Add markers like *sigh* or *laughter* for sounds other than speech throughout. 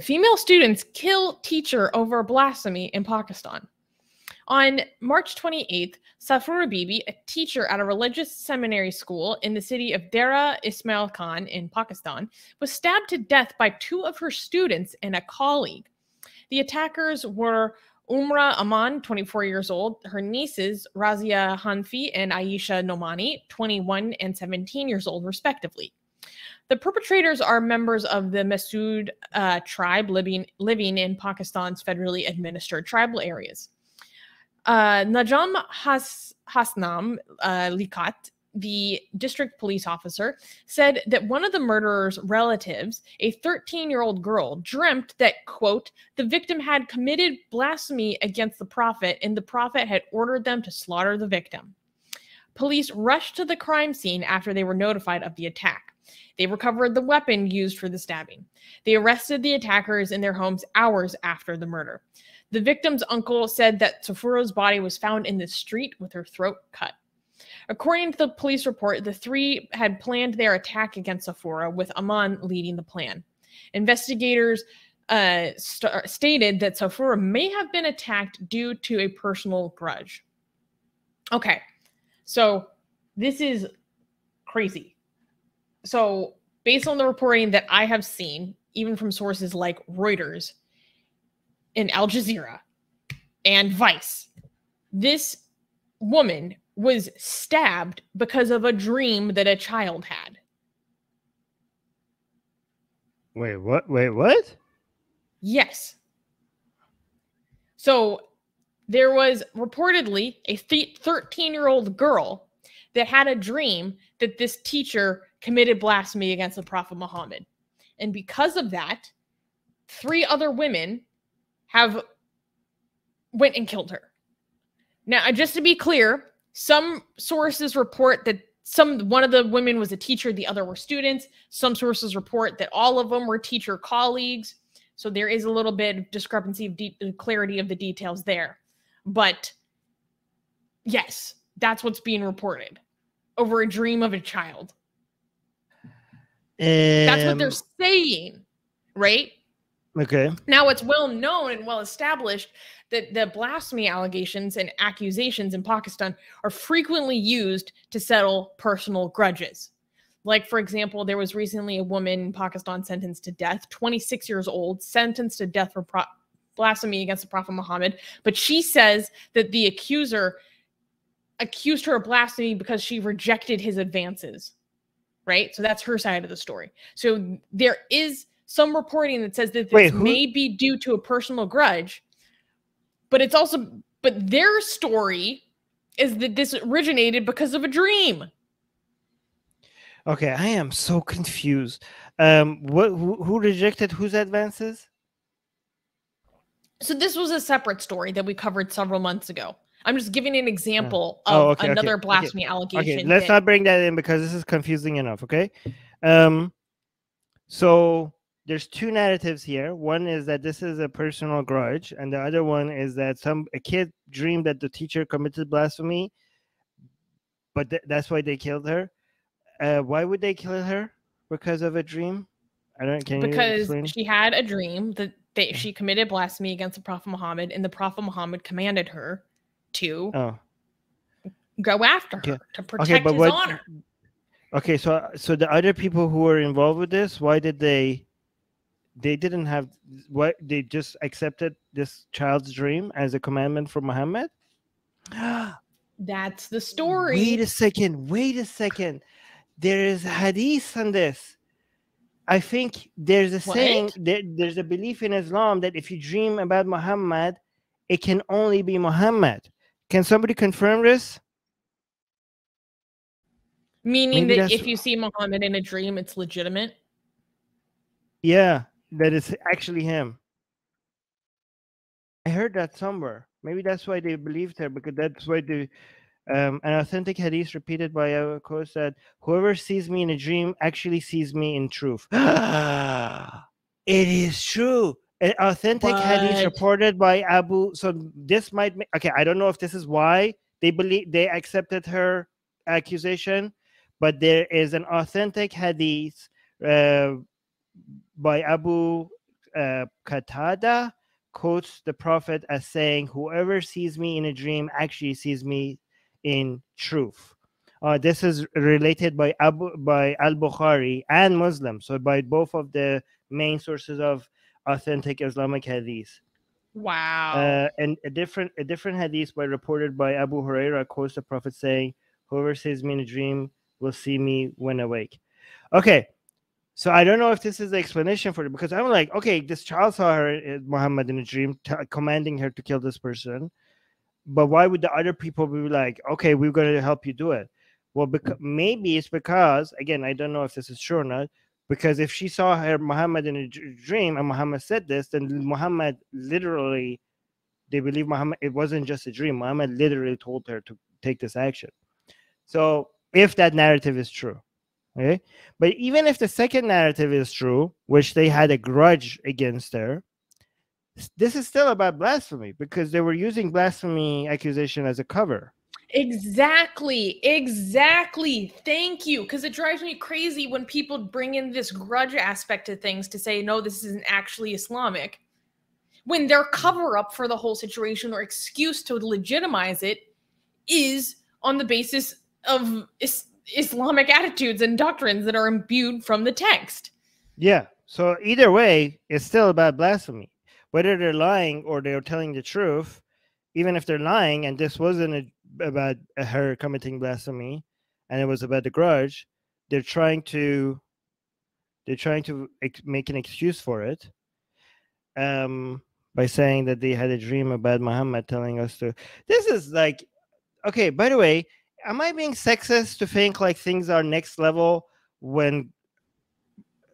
Female students kill teacher over blasphemy in Pakistan. On March 28th, Safura Bibi, a teacher at a religious seminary school in the city of Dera Ismail Khan in Pakistan, was stabbed to death by two of her students and a colleague. The attackers were Umra Aman, 24 years old, her nieces Razia Hanfi and Aisha Nomani, 21 and 17 years old, respectively. The perpetrators are members of the Masood uh, tribe living, living in Pakistan's federally administered tribal areas. Uh, Najam Has- Hasnam uh, Likat, the district police officer, said that one of the murderer's relatives, a 13 year old girl, dreamt that, quote, the victim had committed blasphemy against the prophet and the prophet had ordered them to slaughter the victim. Police rushed to the crime scene after they were notified of the attack. They recovered the weapon used for the stabbing. They arrested the attackers in their homes hours after the murder. The victim's uncle said that Safura's body was found in the street with her throat cut. According to the police report, the three had planned their attack against Safura, with Aman leading the plan. Investigators uh, st- stated that Safura may have been attacked due to a personal grudge. Okay, so this is crazy. So, based on the reporting that I have seen, even from sources like Reuters and Al Jazeera and Vice, this woman was stabbed because of a dream that a child had. Wait, what? Wait, what? Yes. So there was reportedly a 13 year old girl that had a dream that this teacher committed blasphemy against the Prophet Muhammad. And because of that, three other women have went and killed her. Now, just to be clear, some sources report that some one of the women was a teacher, the other were students. Some sources report that all of them were teacher colleagues. So there is a little bit of discrepancy of de- clarity of the details there. But yes, that's what's being reported over a dream of a child. Um, That's what they're saying, right? Okay. Now it's well known and well established that the blasphemy allegations and accusations in Pakistan are frequently used to settle personal grudges. Like, for example, there was recently a woman in Pakistan sentenced to death, 26 years old, sentenced to death for pro- blasphemy against the Prophet Muhammad. But she says that the accuser accused her of blasphemy because she rejected his advances. Right. So that's her side of the story. So there is some reporting that says that this Wait, may be due to a personal grudge, but it's also, but their story is that this originated because of a dream. Okay, I am so confused. Um, what? Who, who rejected whose advances? So this was a separate story that we covered several months ago. I'm just giving an example of Oh, okay, okay, another okay, blasphemy allegation. Okay, let's that- not bring that in because this is confusing enough. Okay. Um, so there's two narratives here. One is that this is a personal grudge, and the other one is that some a kid dreamed that the teacher committed blasphemy, but th- that's why they killed her. Uh, why would they kill her? Because of a dream? I don't. Can because she had a dream that they, she committed blasphemy against the Prophet Muhammad, and the Prophet Muhammad commanded her to Oh, go after her Okay. to protect but his what- honor. okay. So, so the other people who were involved with this, why did they? They didn't have what they just accepted this child's dream as a commandment from Muhammad. *gasps* That's the story. Wait a second. Wait a second. There is hadith on this. I think there's a saying What? there, there's a belief in Islam that if you dream about Muhammad, it can only be Muhammad. Can somebody confirm this? Meaning Maybe that if you see Muhammad in a dream, it's legitimate. Yeah, that is actually him. I heard that somewhere. Maybe that's why they believed her because that's why the um, an authentic hadith repeated by a quote said, "Whoever sees me in a dream actually sees me in truth." *gasps* it is true. An authentic hadith reported by Abu. So this might. ma- Okay, I don't know if this is why they believe they accepted her accusation, but there is an authentic hadith uh, by Abu uh, Qatada quotes the Prophet as saying, "Whoever sees me in a dream actually sees me in truth." Uh, this is related by Abu by Al Bukhari and Muslim, so by both of the main sources of authentic Islamic hadith. Wow. Uh, and a different a different hadith by reported by Abu Huraira quotes the Prophet saying, "Whoever sees me in a dream will see me when awake." Okay, so I don't know if this is the explanation for it because I'm like, okay, this child saw her uh, Muhammad in a dream, commanding her to kill this person, but why would the other people be like, okay, we're going to help you do it? Well, because maybe it's because again, I don't know if this is true or not. Because if she saw her Muhammad in a dream and Muhammad said this, then Muhammad literally, they believe Muhammad. It wasn't just a dream. Muhammad literally told her to take this action. So if that narrative is true, okay. But even if the second narrative is true, which they had a grudge against her, this is still about blasphemy because they were using blasphemy accusation as a cover. Exactly. Exactly. Thank you. Because it drives me crazy when people bring in this grudge aspect to things to say, no, this isn't actually Islamic. When their cover up for the whole situation or excuse to legitimize it is on the basis of is- Islamic attitudes and doctrines that are imbued from the text. Yeah. So either way, it's still about blasphemy. Whether they're lying or they're telling the truth, even if they're lying and this wasn't a, about her committing blasphemy and it was about the grudge, they're trying to they're trying to make an excuse for it um by saying that they had a dream about Muhammad telling us to this is like okay by the way am i being sexist to think like things are next level when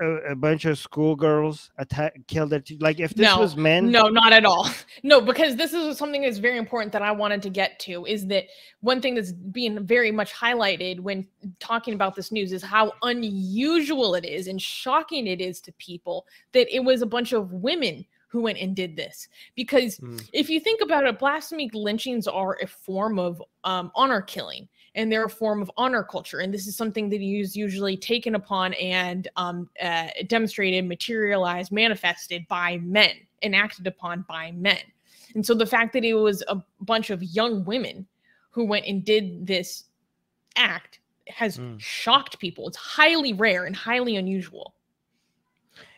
a, a bunch of schoolgirls attack killed their te- like if this No, was men No, not at all. *laughs* No, because this is something that's very important that I wanted to get to is that one thing that's being very much highlighted when talking about this news is how unusual it is and shocking it is to people that it was a bunch of women who went and did this. Because Mm. if you think about it, blasphemy lynchings are a form of um, honor killing and they're a form of honor culture. And this is something that is usually taken upon and um, uh, demonstrated, materialized, manifested by men, enacted upon by men. And so the fact that it was a bunch of young women who went and did this act has Mm. shocked people. It's highly rare and highly unusual.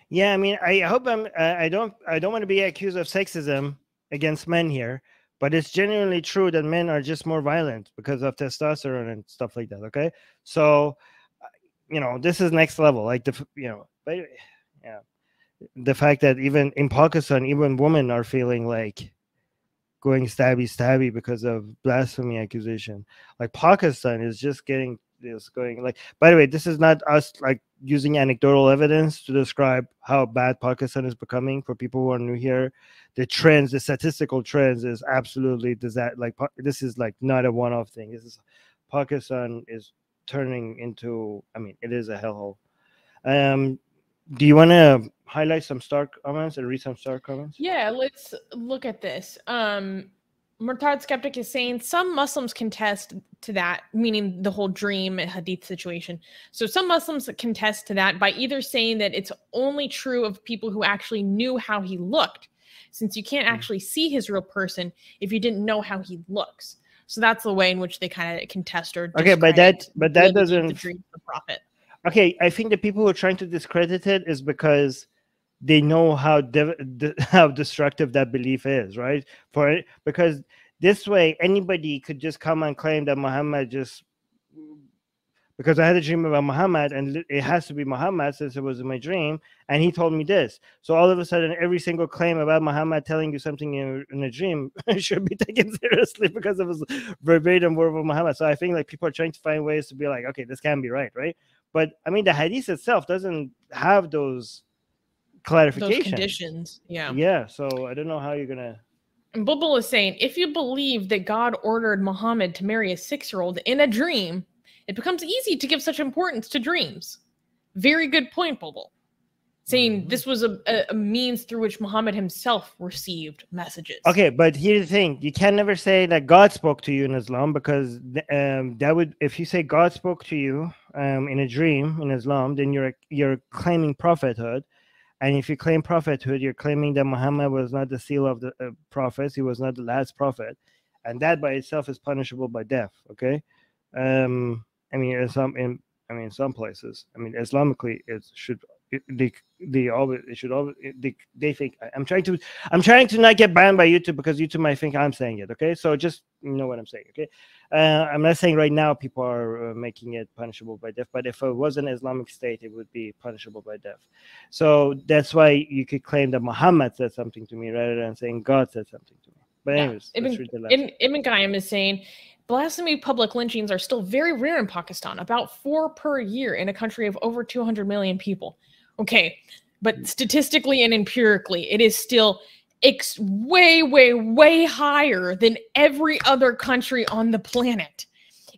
Yeah, I mean, I hope I'm. Uh, I don't. I don't want to be accused of sexism against men here, but it's genuinely true that men are just more violent because of testosterone and stuff like that. Okay, so uh, you know, this is next level. Like the, you know, but yeah, the fact that even in Pakistan, even women are feeling like going stabby stabby because of blasphemy accusation. Like Pakistan is just getting this going. Like, by the way, this is not us like using anecdotal evidence to describe how bad Pakistan is becoming for people who are new here. The trends, the statistical trends, is absolutely does that like this is like not a one-off thing. This is Pakistan is turning into. I mean, it is a hellhole. Um, do you want to highlight some star comments and read some star comments? Yeah, let's look at this. Um, Murtad Skeptic is saying some Muslims contest to that, meaning the whole dream and hadith situation. So some Muslims contest to that by either saying that it's only true of people who actually knew how he looked, since you can't Mm. actually see his real person if you didn't know how he looks. So that's the way in which they kind of contest or Okay, but that but that of the dream of the prophet. okay i think the people who are trying to discredit it is because they know how dev- de- *laughs* how destructive that belief is right? For because this way anybody could just come and claim that muhammad just because i had a dream about muhammad and it has to be muhammad since it was in my dream and he told me this. So all of a sudden every single claim about muhammad telling you something in, in a dream *laughs* should be *laughs* taken seriously because it was verbatim word of muhammad. So i think like people are trying to find ways to be like okay this can't be right right? But I mean, the hadith itself doesn't have those Those conditions. Yeah. Yeah, so I don't know how you're gonna. And Bubble is saying, if you believe that God ordered Muhammad to marry a six year old in a dream, it becomes easy to give such importance to dreams. Very good point, Bubble. Saying Mhm. this was a, a, a means through which Muhammad himself received messages. Okay, but here's the thing: you can never say that God spoke to you in Islam because um, that would, if you say God spoke to you um, in a dream in Islam, then you're you're claiming prophethood, And if you claim prophethood, you're claiming that Muhammad was not the seal of the uh, prophets, he was not the last prophet. And that by itself is punishable by death. Okay. Um, I mean, in some, in, I mean, in some places, I mean, Islamically, it should they they always they should always they, they think I'm trying to I'm trying to not get banned by YouTube because YouTube might think I'm saying it. Okay, so just know what I'm saying. Okay, uh, I'm not saying right now people are uh, making it punishable by death, but if it was an Islamic state, it would be punishable by death. So that's why you could claim that Muhammad said something to me rather than saying God said something to me. But anyways, yeah. Ibn, Ibn Qayyim is saying blasphemy public lynchings are still very rare in Pakistan, about four per year in a country of over 200 million people. Okay, but mm. statistically and empirically, it is still ex- way, way, way higher than every other country on the planet.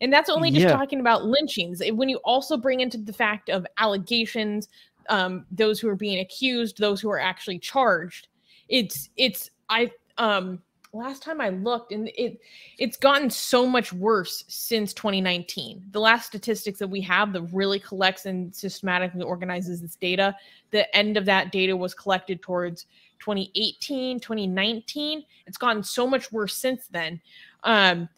And that's only just yeah. talking about lynchings. When you also bring into the fact of allegations, um, those who are being accused, those who are actually charged, it's it's I um last time I looked, and it it's gotten so much worse since 2019. The last statistics that we have that really collects and systematically organizes this data, the end of that data was collected towards 2018, 2019. It's gotten so much worse since then. Um,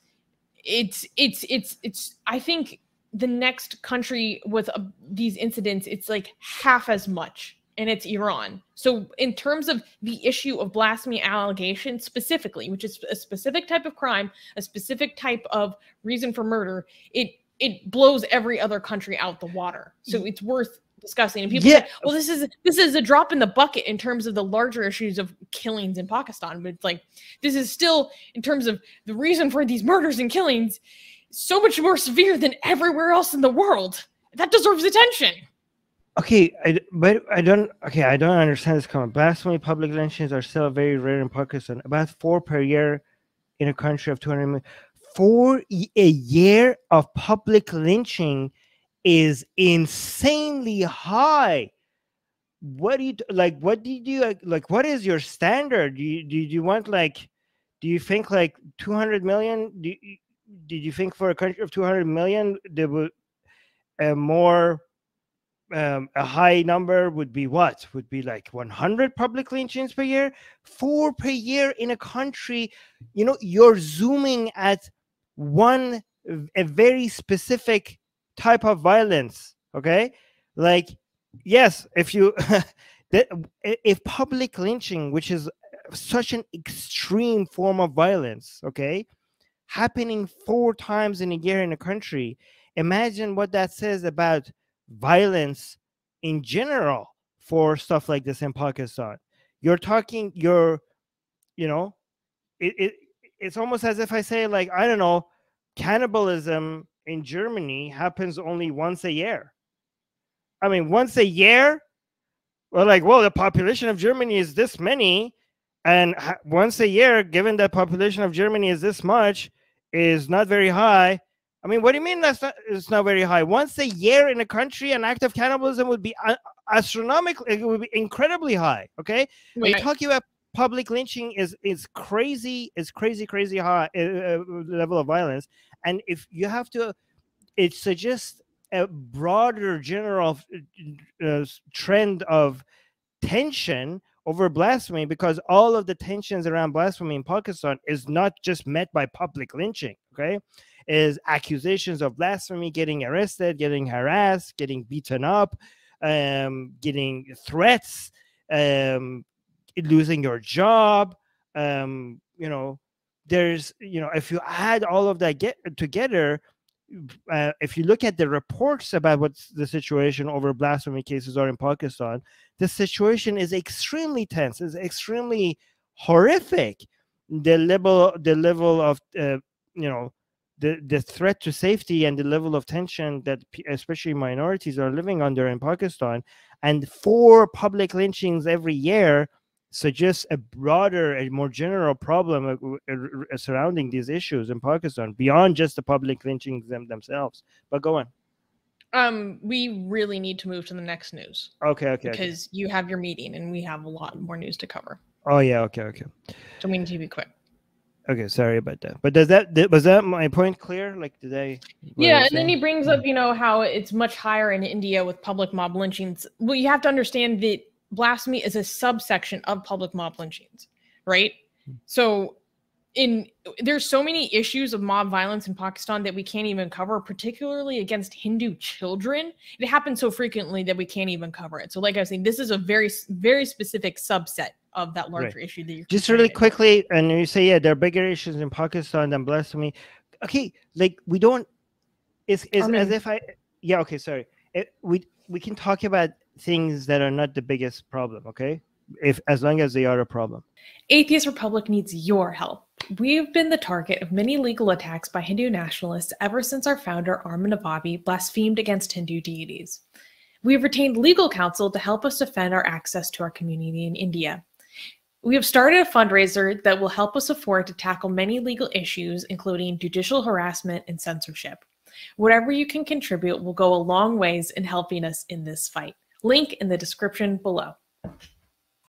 it's it's it's it's. I think the next country with uh, these incidents, it's like half as much and it's Iran. So, in terms of the issue of blasphemy allegation specifically, which is a specific type of crime, a specific type of reason for murder, it it blows every other country out the water. So it's worth discussing. And people yeah. say, "Well, this is this is a drop in the bucket in terms of the larger issues of killings in Pakistan." But it's like this is still in terms of the reason for these murders and killings so much more severe than everywhere else in the world. That deserves attention. Okay, I, but I don't. Okay, I don't understand this comment. Blasphemy public lynchings are still very rare in Pakistan. About four per year in a country of 200 million. Four a year of public lynching is insanely high. What do you like? What do you do? Like, what is your standard? Do you do you want like? Do you think like 200 million? Do you, did you think for a country of 200 million there would uh, more um, a high number would be what? Would be like 100 public lynchings per year, four per year in a country. You know, you're zooming at one a very specific type of violence. Okay, like yes, if you *laughs* if public lynching, which is such an extreme form of violence, okay, happening four times in a year in a country, imagine what that says about violence in general for stuff like this in Pakistan. You're talking, you're, you know, it, it it's almost as if I say, like, I don't know, cannibalism in Germany happens only once a year. I mean, once a year, well, like, well, the population of Germany is this many, and once a year, given that population of Germany is this much, is not very high. I mean, what do you mean that's not it's not very high? Once a year in a country, an act of cannibalism would be astronomical. It would be incredibly high. Okay, when you're talking about public lynching, is is crazy, is crazy, crazy high uh, uh, level of violence. And if you have to, it suggests a broader general uh, uh trend of tension over blasphemy because all of the tensions around blasphemy in Pakistan is not just met by public lynching. Okay is accusations of blasphemy, getting arrested, getting harassed, getting beaten up, um, getting threats, um, losing your job. Um, you know, there's, you know, if you add all of that get together, uh, if you look at the reports about what's the situation over blasphemy cases are in Pakistan, the situation is extremely tense, is extremely horrific. The level, the level of, uh, you know, the, the threat to safety and the level of tension that especially minorities are living under in Pakistan, and four public lynchings every year suggests a broader and more general problem uh, uh, surrounding these issues in Pakistan beyond just the public lynchings them themselves. But go on. Um, we really need to move to the next news. Okay, okay. Because okay. you have your meeting and we have a lot more news to cover. Oh yeah, okay, okay. So we need to be quick. Okay, sorry about that. But does that was that my point clear? Like, did I? Yeah, and then he brings up, you know, how it's much higher in India with public mob lynchings. Well, you have to understand that blasphemy is a subsection of public mob lynchings, right? Hmm. So in there's so many issues of mob violence in Pakistan that we can't even cover, particularly against Hindu children. It happens so frequently that we can't even cover it. So, like I was saying, this is a very, very specific subset of that larger right. issue that you just really quickly. And you say, yeah, there are bigger issues in Pakistan than blasphemy. Okay, like we don't. It's, it's as if I. Yeah. Okay. Sorry. It, we we can talk about things that are not the biggest problem. Okay, if as long as they are a problem. Atheist Republic needs your help. We've been the target of many legal attacks by Hindu nationalists ever since our founder Armin Navabi blasphemed against Hindu deities. We have retained legal counsel to help us defend our access to our community in India. We have started a fundraiser that will help us afford to tackle many legal issues, including judicial harassment and censorship. Whatever you can contribute will go a long ways in helping us in this fight. Link in the description below.